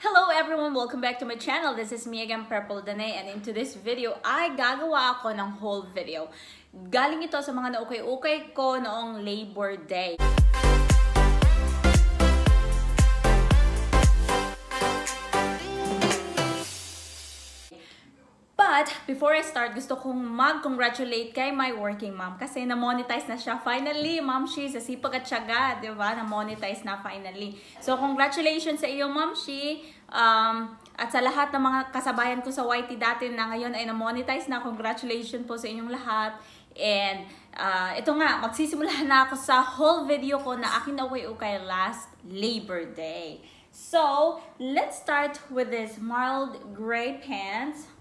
Hello everyone! Welcome back to my channel. This is me again, Purple Danae, and in today's video ay gagawa ako ng whole video. Galing ito sa mga naukay-ukay ko noong Labor Day. But, before I start, gusto kong mag-congratulate kay my working mom kasi na-monetize na siya. Finally, mom, she, sa sipag at syaga, di ba? Na-monetize na finally. So, congratulations sa iyo, mom, she. Um, at sa lahat ng mga kasabayan ko sa YT dati na ngayon ay na-monetize na. Congratulations po sa inyong lahat. And, uh, ito nga, magsisimula na ako sa whole video ko na akin na ukay last Labor Day. So, let's start with this mild gray pants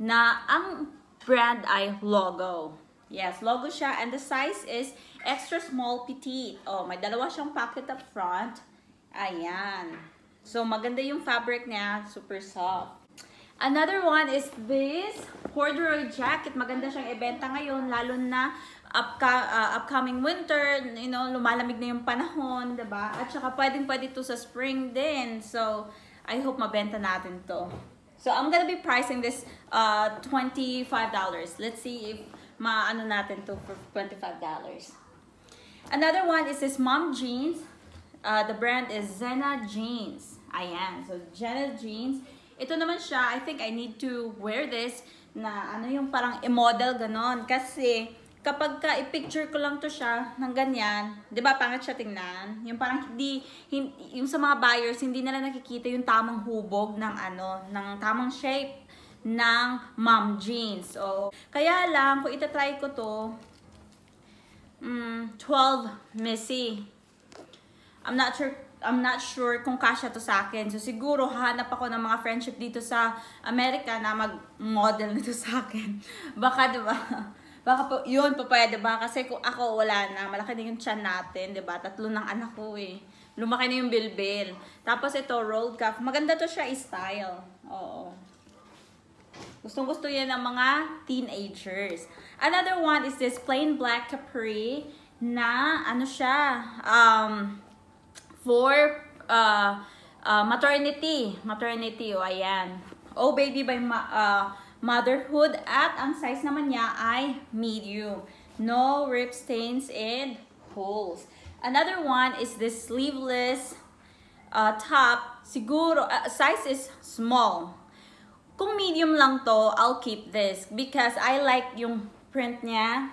na ang brand ay logo. Yes, logo siya. And the size is extra small petite. Oh, may dalawa siyang pocket up front. Ayan. So, maganda yung fabric niya. Super soft. Another one is this corduroy jacket. Maganda siyang ibenta ngayon, lalo na upca uh, upcoming winter, you know, lumalamig na yung panahon, 'di ba? At saka pwedeng pwede to sa spring din. So, I hope mabenta natin 'to. So I'm gonna be pricing this uh, $25. Let's see if maano natin to for $25. Another one is this mom jeans. Uh, the brand is Zena Jeans. Ayan. So Zena Jeans. Ito naman siya. I think I need to wear this na ano yung parang i-model ganon. Kasi kapag ka i-picture ko lang to siya ng ganyan, 'di ba pangit siya tingnan? Yung parang hindi, hindi yung sa mga buyers hindi nila nakikita yung tamang hubog ng ano, ng tamang shape ng mom jeans. So, kaya lang kung itatry ko to mm, 12 Missy. I'm not sure I'm not sure kung kasya to sa akin. So, siguro, hahanap ako ng mga friendship dito sa Amerika na mag-model nito sa akin. Baka, diba? Baka po, yun pa pwede ba? Kasi kung ako wala na, malaki na yung chan natin, di ba? Tatlo ng anak ko eh. Lumaki na yung bilbil. Tapos ito, rolled cuff. Maganda to siya style. Oo. Gustong gusto yan ng mga teenagers. Another one is this plain black capri na ano siya, um, for uh, uh, maternity. Maternity, o oh, ayan. Oh baby by ma uh, motherhood at ang size naman niya ay medium. No rip stains and holes. Another one is this sleeveless uh, top. Siguro, uh, size is small. Kung medium lang to, I'll keep this because I like yung print niya.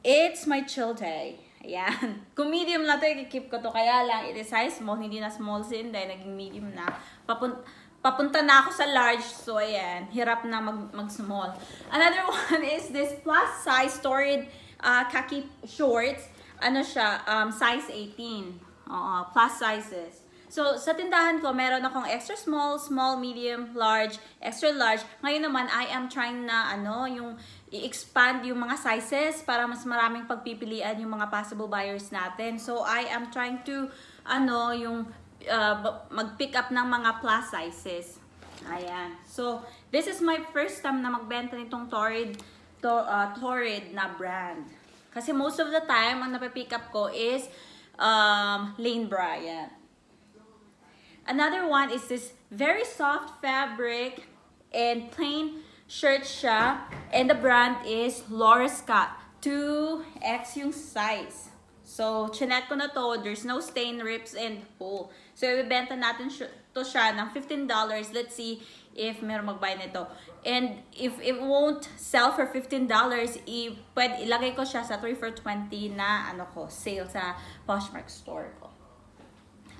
It's my chill day. Ayan. Kung medium lang to, i-keep ko to. Kaya lang, it is size small. Hindi na small sin dahil naging medium na. Papunta papunta na ako sa large. So, ayan. Hirap na mag, mag-small. Another one is this plus size storied uh, khaki shorts. Ano siya? Um, size 18. Uh, plus sizes. So, sa tindahan ko, meron akong extra small, small, medium, large, extra large. Ngayon naman, I am trying na, ano, yung i-expand yung mga sizes para mas maraming pagpipilian yung mga possible buyers natin. So, I am trying to, ano, yung uh, mag-pick up ng mga plus sizes. Ayan. So, this is my first time na magbenta nitong Torrid, to, uh, Torrid na brand. Kasi most of the time, ang napipick up ko is um, Lane Bryant. Another one is this very soft fabric and plain shirt siya. And the brand is Laura Scott. 2X yung size. So, chinek ko na to. There's no stain, rips, and hole. So, ibibenta natin to siya ng $15. Let's see if meron mag-buy nito. And if it won't sell for $15, i pwede, ilagay ko siya sa 3 for 20 na ano ko, sale sa Poshmark store ko.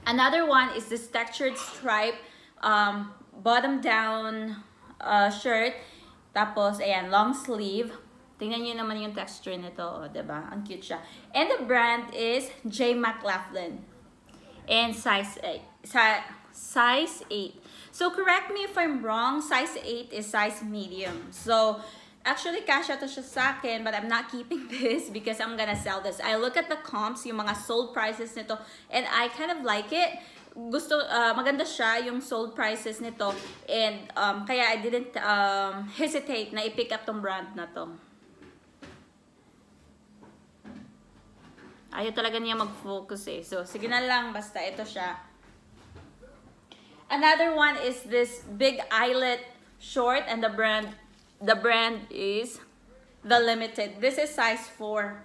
Another one is this textured stripe um, bottom down uh, shirt. Tapos, ayan, long sleeve. Tingnan nyo naman yung texture nito, o, oh, diba? Ang cute siya. And the brand is J. McLaughlin. And size 8. size 8. So, correct me if I'm wrong, size 8 is size medium. So, actually, kasha to siya sa akin, but I'm not keeping this because I'm gonna sell this. I look at the comps, yung mga sold prices nito, and I kind of like it gusto uh, maganda siya yung sold prices nito and um, kaya I didn't um, hesitate na i-pick up tong brand na to. Ayaw talaga niya mag-focus eh. So, sige na lang. Basta ito siya. Another one is this big eyelet short and the brand the brand is The Limited. This is size 4.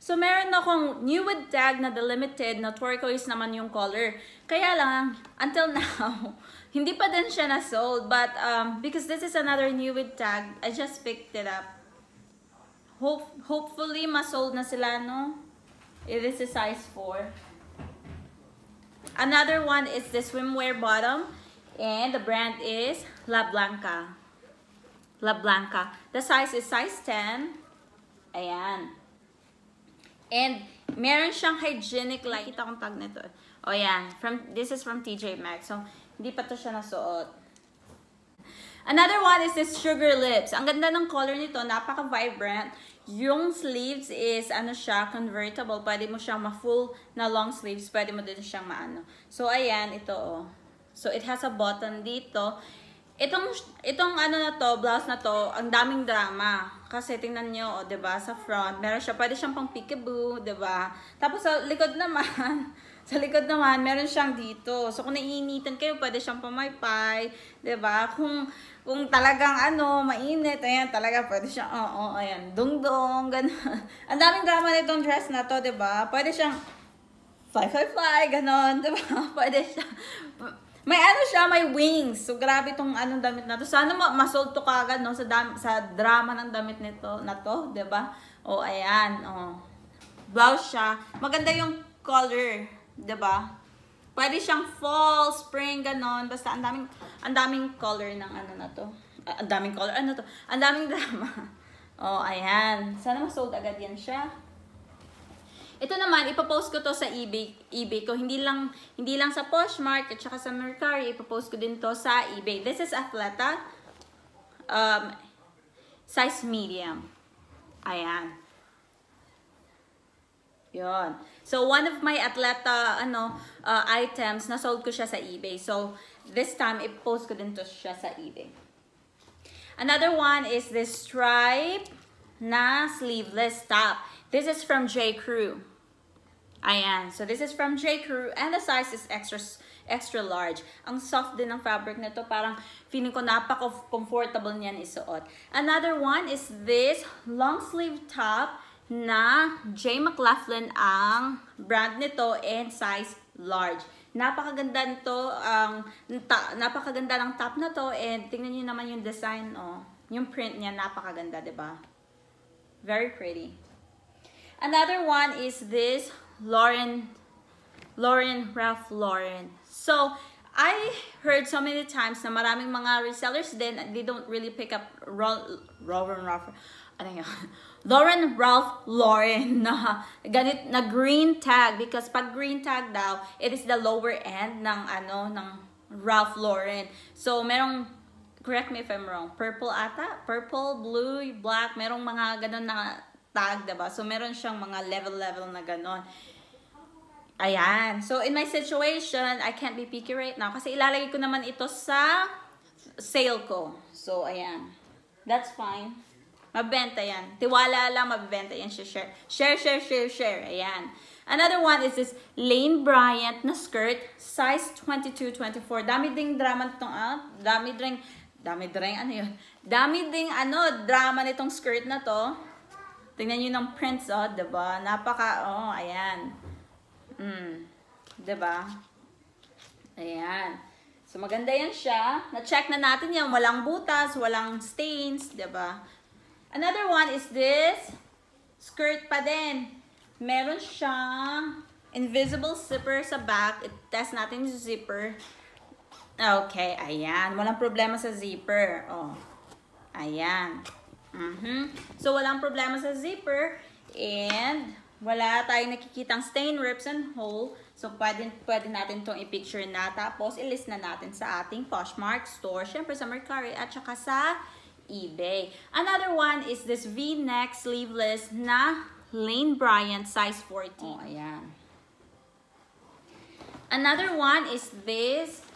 So, meron akong new with tag na The Limited na turquoise naman yung color. Kaya lang, until now, hindi pa din siya na-sold. But, um, because this is another new with tag, I just picked it up. Hope, hopefully, ma-sold na sila, no? It is a size 4. Another one is the swimwear bottom. And the brand is La Blanca. La Blanca. The size is size 10. Ayan. And meron siyang hygienic light. Kita kong tag nito. O yan. From, this is from TJ Maxx. So, hindi pa to siya nasuot. Another one is this Sugar Lips. Ang ganda ng color nito. Napaka-vibrant. Yung sleeves is, ano siya, convertible. Pwede mo siyang ma-full na long sleeves. Pwede mo din siyang maano. So, ayan. Ito, oh. So, it has a button dito. Itong, itong ano na to, blouse na to, ang daming drama. Kasi tingnan nyo, oh, diba, sa front, meron siya, pwede siyang pang peekaboo, diba? Tapos sa likod naman, sa likod naman, meron siyang dito. So, kung naiinitan kayo, pwede siyang pamaypay, diba? Kung, kung talagang ano, mainit, ayan, talaga pwede siyang, oo, oh, oh, ayan, dungdong, gano'n. ang daming drama nitong dress na to, diba? Pwede siyang, fly, fly, fly, gano'n, diba? Pwede siya, may ano siya, may wings. So, grabe tong anong damit na to. Sana ma masold to kagad, no? Sa, sa drama ng damit nito, na to, ba diba? O, oh, ayan, oh. Blouse siya. Maganda yung color, ba diba? Pwede siyang fall, spring, ganon. Basta, ang daming, ang daming color ng ano na to. Uh, ang daming color, ano to? Ang daming drama. oh, ayan. Sana masold agad yan siya. Ito naman, ipopost ko to sa eBay, eBay ko. Hindi lang, hindi lang sa Poshmark at saka sa Mercari, ipopost ko din to sa eBay. This is Athleta. Um, size medium. Ayan. Yon. So, one of my Athleta ano, uh, items, na-sold ko siya sa eBay. So, this time, ipopost ko din to siya sa eBay. Another one is this stripe na sleeveless top. This is from J. Crew. Ayan. So, this is from J. Crew. And the size is extra extra large. Ang soft din ng fabric nito. Parang feeling ko napaka-comfortable niyan isuot. Another one is this long sleeve top na J. McLaughlin ang brand nito and size large. Napakaganda nito. Ang um, napakaganda ng top na to and tingnan niyo naman yung design oh. Yung print niya napakaganda, 'di ba? Very pretty. Another one is this Lauren, Lauren, Ralph Lauren. So, I heard so many times na maraming mga resellers din, they don't really pick up Lauren, Ralph, ano yun? Lauren Ralph Lauren na ganit na green tag because pag green tag daw, it is the lower end ng ano ng Ralph Lauren. So merong correct me if I'm wrong, purple ata, purple, blue, black, merong mga ganun na tag, diba? So meron siyang mga level-level na ganon. Ayan. So, in my situation, I can't be picky right now kasi ilalagay ko naman ito sa sale ko. So, ayan. That's fine. Mabenta yan. Tiwala lang, mabenta yan siya. Share. Share, share, share, share. Ayan. Another one is this Lane Bryant na skirt, size 22-24. Dami ding drama nitong, ah, dami ding, dami ding, ano yun? Dami ding, ano, drama nitong skirt na to. Tingnan nyo ng prints, oh, diba? Napaka, oh, ayan. Mm. ba? Diba? Ayan. So, maganda yan siya. Na-check na natin yan. Walang butas, walang stains, ba? Diba? Another one is this. Skirt pa din. Meron siyang invisible zipper sa back. I-test natin yung zipper. Okay, ayan. Walang problema sa zipper. Oh. Ayan. Mm -hmm. So, walang problema sa zipper. And, wala tayong nakikitang stain, rips, and hole. So, pwede, pwede natin itong i-picture na. Tapos, ilist na natin sa ating Poshmark store. Siyempre, sa Mercari at saka sa eBay. Another one is this V-neck sleeveless na Lane Bryant size 14. Oh, ayan. Another one is this.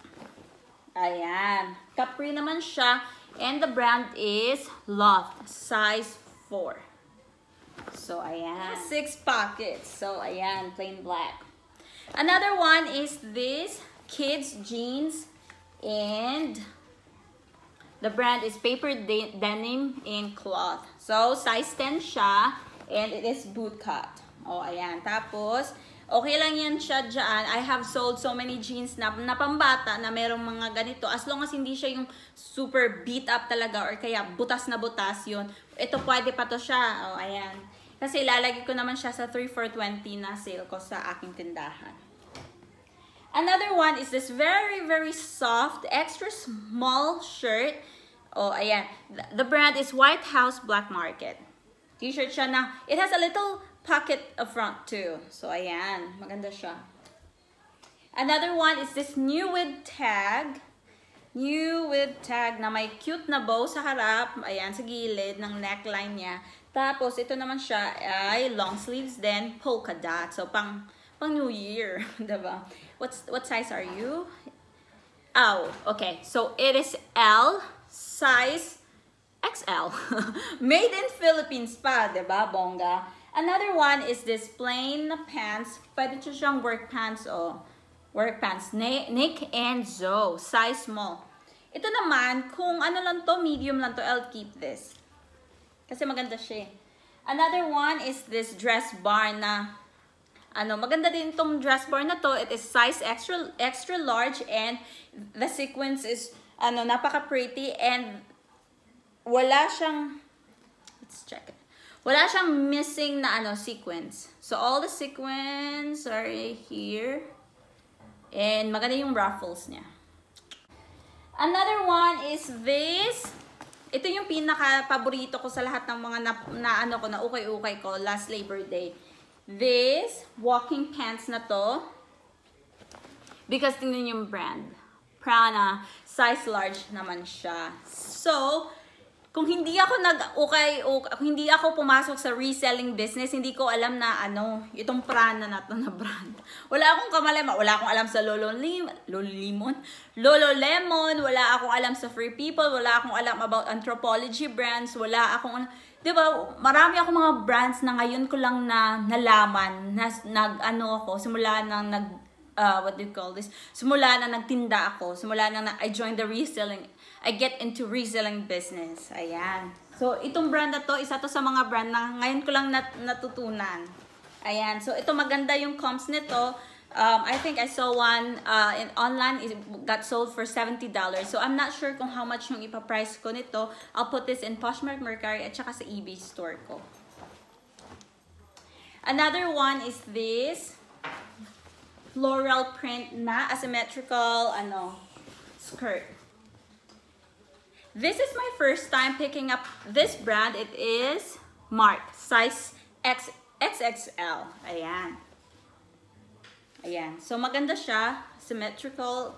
Ayan. Capri naman siya. And the brand is Loft size 4. So, ayan. Six pockets. So, ayan. Plain black. Another one is this kids jeans and the brand is paper de denim in cloth. So, size 10 siya and it is boot cut. Oh, ayan. Tapos, okay lang yan siya dyan. I have sold so many jeans na, na pambata na merong mga ganito. As long as hindi siya yung super beat up talaga or kaya butas na butas yun. Ito pwede pa to siya. Oh, ayan. Kasi ilalagay ko naman siya sa 3 for 20 na sale ko sa aking tindahan. Another one is this very, very soft, extra small shirt. Oh, ayan. The brand is White House Black Market. T-shirt siya na, it has a little pocket up front too. So, ayan. Maganda siya. Another one is this new with tag. New with tag na may cute na bow sa harap. Ayan, sa gilid ng neckline niya. Tapos, ito naman siya ay long sleeves then polka dot. So, pang pang New Year, diba? What's what size are you? Oh, okay. So it is L size XL. Made in Philippines pa, diba, bongga? Another one is this plain pants. Pwede siya siyang work pants o oh. work pants. Nick and Zoe. Size small. Ito naman, kung ano lang to, medium lang to, I'll keep this. Kasi maganda siya eh. Another one is this dress bar na ano, maganda din tong dress bar na to. It is size extra extra large and the sequence is ano, napaka pretty and wala siyang let's check it. Wala siyang missing na ano sequence. So all the sequence are here. And maganda yung ruffles niya. Another one is this. Ito yung pinaka-paborito ko sa lahat ng mga na, na ano ko, na ukay-ukay ko last Labor Day this walking pants na to. Because tingnan yung brand. Prana, size large naman siya. So, kung hindi ako nag okay, kung hindi ako pumasok sa reselling business, hindi ko alam na ano, itong Prana na to na brand. Wala akong kamalema, wala akong alam sa Lolo Lim, Lolo Limon, Lolo Lemon, wala akong alam sa Free People, wala akong alam about anthropology brands, wala akong 'di ba, marami ako mga brands na ngayon ko lang na nalaman, na nag ano ako, simula nang nag uh, what do you call this? Simula na nagtinda ako, simula na, na I joined the reselling, I get into reselling business. Ayan. So, itong brand na to, isa to sa mga brand na ngayon ko lang nat natutunan. Ayan. So, ito maganda yung comps nito. Um, I think I saw one uh, in online, it got sold for $70. So, I'm not sure kung how much yung ipaprice ko nito. I'll put this in Poshmark Mercari at saka sa eBay store ko. Another one is this floral print na asymmetrical ano skirt. This is my first time picking up this brand. It is Mark, size X, XXL. Ayan. Ayan. So, maganda siya. Symmetrical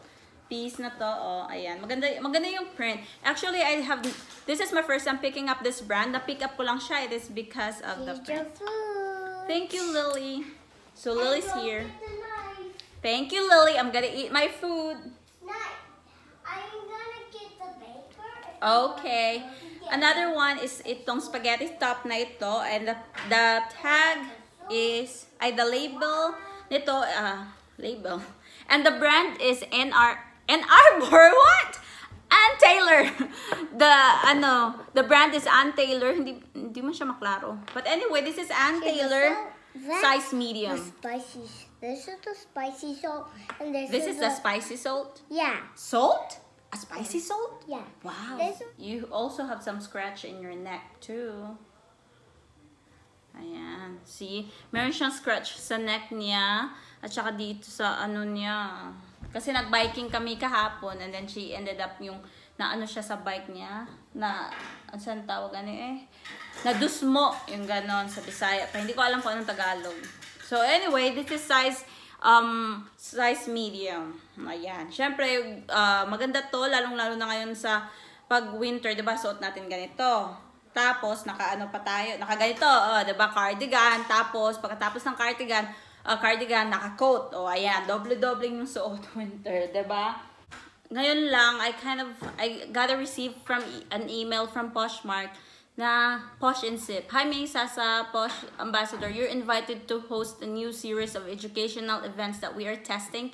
piece na to. Oh, ayan. Maganda, maganda yung print. Actually, I have, this is my first time picking up this brand. Na-pick up ko lang siya. It is because of the print. Thank you, Lily. So, Lily's here. Thank you, Lily. I'm gonna eat my food. Okay. Another one is itong spaghetti top na ito. And the, the tag is, ay, the label nito, uh, label. And the brand is NR, Ann Arbor, what? Ann Taylor. The, ano, the brand is Ann Taylor. Hindi, hindi mo siya maklaro. But anyway, this is Ann Taylor, size medium. spicy, this is the spicy salt. And this, this is, is the, spicy salt? Yeah. Salt? A spicy salt? Yeah. Wow. This, you also have some scratch in your neck too. Oh, Ayan. See? Meron siyang scratch sa neck niya. At saka dito sa ano niya. Kasi nag-biking kami kahapon. And then she ended up yung na ano siya sa bike niya. Na, ano saan tawag ano eh? Na dusmo. Yung ganon sa Bisaya. Pa hindi ko alam kung anong Tagalog. So anyway, this is size um, size medium. Ayan. Siyempre, uh, maganda to. Lalong-lalo na ngayon sa pag winter, 'di ba? Suot natin ganito. Tapos, naka-ano pa tayo, naka-ganito, oh, ba diba, cardigan. Tapos, pagkatapos ng cardigan, uh, cardigan, naka-coat. O, oh, ayan, doble-doble yung suot winter, ba diba? Ngayon lang, I kind of, I got a receive from an email from Poshmark na Posh and Sip. Hi, May Sasa, Posh Ambassador. You're invited to host a new series of educational events that we are testing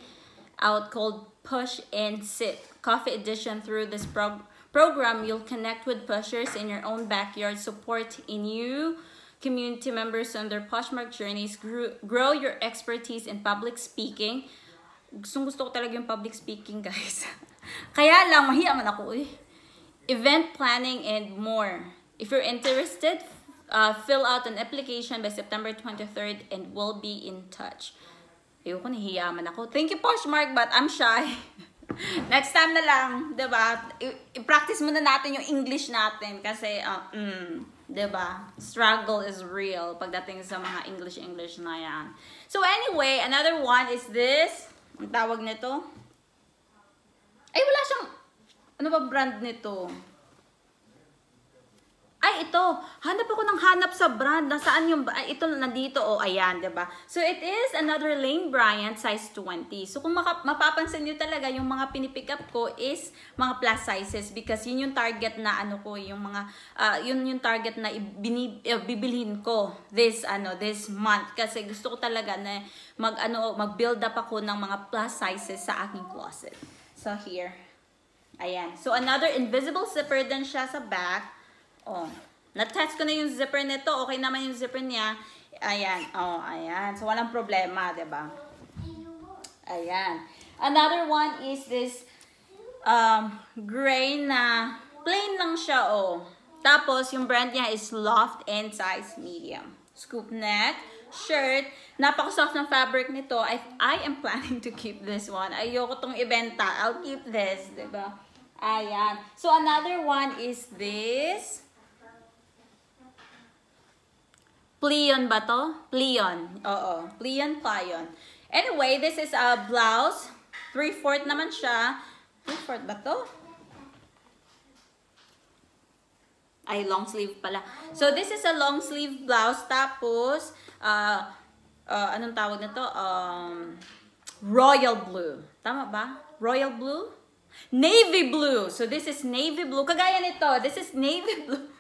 out called Push and Sit Coffee Edition. Through this prog program, you'll connect with pushers in your own backyard, support in you community members on their Poshmark journeys, grow your expertise in public speaking. Gustong gusto ko talaga yung public speaking, guys. Kaya lang, mahiya man ako eh. Event planning and more. If you're interested, uh, fill out an application by September 23rd and we'll be in touch. Ayoko, nahiya man ako. Thank you, Poshmark, but I'm shy. Next time na lang, 'di ba? I-practice muna natin yung English natin kasi uh, mm, 'di ba? Struggle is real pagdating sa mga English English na 'yan. So anyway, another one is this. Ang tawag nito. Ay, wala siyang ano ba brand nito? Ay, ito. Hanap ako ng hanap sa brand. Nasaan yung, ay, ito nandito. O, oh, ayan, ba diba? So, it is another Lane Bryant size 20. So, kung maka, mapapansin nyo talaga, yung mga pinipick up ko is mga plus sizes because yun yung target na ano ko, yung mga, uh, yun yung target na ibini, uh, bibilhin ko this, ano, this month. Kasi gusto ko talaga na mag, ano, mag-build up ako ng mga plus sizes sa aking closet. So, here. Ayan. So, another invisible zipper din siya sa back. Oh, na-test ko na yung zipper nito. Okay naman yung zipper niya. Ayan. Oh, ayan. So, walang problema, ba diba? Ayan. Another one is this um, gray na plain lang siya, oh. Tapos, yung brand niya is Loft and size medium. Scoop neck, shirt. Napaka-soft ng fabric nito. I, I am planning to keep this one. Ayoko tong ibenta. I'll keep this, diba? Ayan. So, another one is this. Pleon ba to? Pleon. Oo. Pleon, Pleon. Anyway, this is a blouse. 3-4 naman siya. 3-4 ba to? Ay, long sleeve pala. So, this is a long sleeve blouse. Tapos, uh, uh, anong tawag nito? Um, royal blue. Tama ba? Royal blue? Navy blue. So, this is navy blue. Kagaya nito. This is navy blue.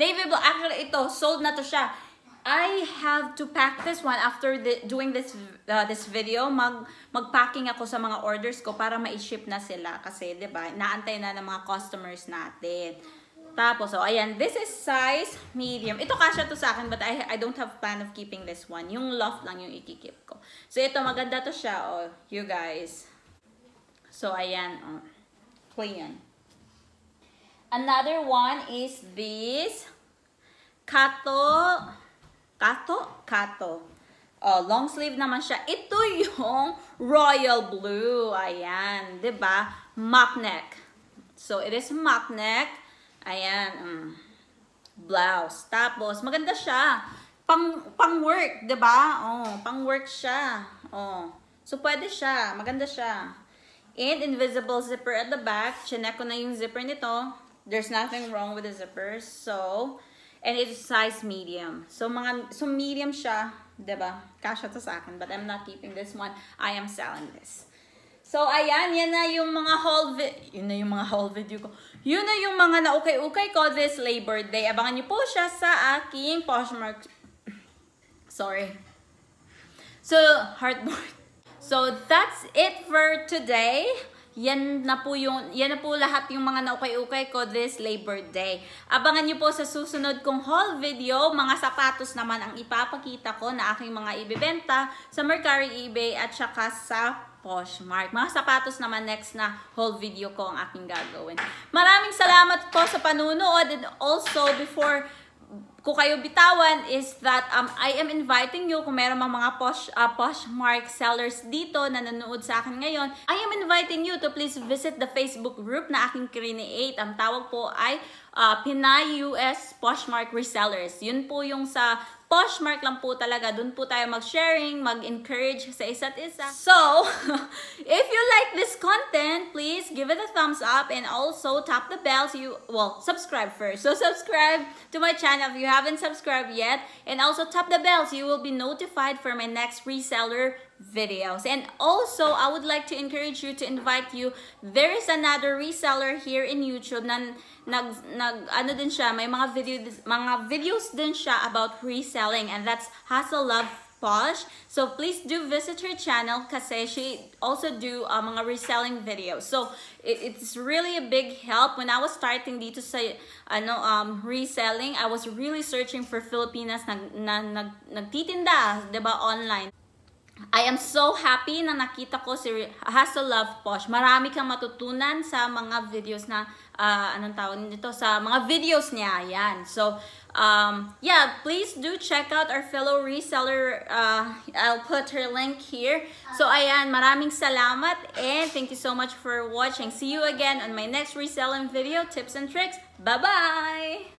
navy blue. Actually, ito. Sold na to siya. I have to pack this one after the, doing this uh, this video. Mag magpacking ako sa mga orders ko para ma-ship na sila kasi 'di ba? Naantay na ng mga customers natin. Tapos, oh, ayan, this is size medium. Ito kasya to sa akin, but I, I don't have plan of keeping this one. Yung loft lang yung ikikip ko. So, ito, maganda to siya, oh, you guys. So, ayan, oh. Clean. Another one is this Kato Kato? Kato. Oh, long sleeve naman siya. Ito yung royal blue. Ayan. ba diba? Mock neck. So, it is mock neck. Ayan. Um, blouse. Tapos, maganda siya. Pang, pang work, ba diba? Oh, pang work siya. Oh. So, pwede siya. Maganda siya. And invisible zipper at the back. Chinek ko na yung zipper nito. There's nothing wrong with the zippers. So, And it is size medium. So, mga, so medium siya, diba? Kasha to sa akin, but I'm not keeping this one. I am selling this. So, ayan, yan na yung mga haul Yun na yung mga haul video ko. Yun na yung mga na-ukay-ukay ko this Labor Day. Abangan niyo po siya sa aking Poshmark. Sorry. So, heartboard. So, that's it for today. Yan na po yung yan na po lahat yung mga naukay-ukay ko this Labor Day. Abangan niyo po sa susunod kong haul video, mga sapatos naman ang ipapakita ko na aking mga ibebenta sa Mercari eBay at saka sa Poshmark. Mga sapatos naman next na haul video ko ang aking gagawin. Maraming salamat po sa panunood and also before ko kayo bitawan is that um, I am inviting you kung meron mga posh, uh, Poshmark sellers dito na nanonood sa akin ngayon. I am inviting you to please visit the Facebook group na aking create. Ang tawag po ay uh, Pinay US Poshmark Resellers. Yun po yung sa Poshmark lang po talaga. Doon po tayo mag-sharing, mag-encourage sa isa't isa. So, if you like this content, please give it a thumbs up and also tap the bell so you, well, subscribe first. So, subscribe to my channel if you haven't subscribed yet. And also tap the bell so you will be notified for my next reseller videos. And also, I would like to encourage you to invite you. There is another reseller here in YouTube na nag, nag ano din siya, may mga video mga videos din siya about reselling and that's Hustle Love Posh. So please do visit her channel kasi she also do uh, mga reselling videos. So it, it's really a big help. When I was starting dito sa ano, um, reselling, I was really searching for Filipinas na, na, nag, nagtitinda, ba online. I am so happy na nakita ko si Hustle Love Posh. Marami kang matutunan sa mga videos na, uh, anong tawag nito, sa mga videos niya. Yan. So, um, yeah, please do check out our fellow reseller. Uh, I'll put her link here. So, ayan, maraming salamat and thank you so much for watching. See you again on my next reselling video, tips and tricks. Bye-bye!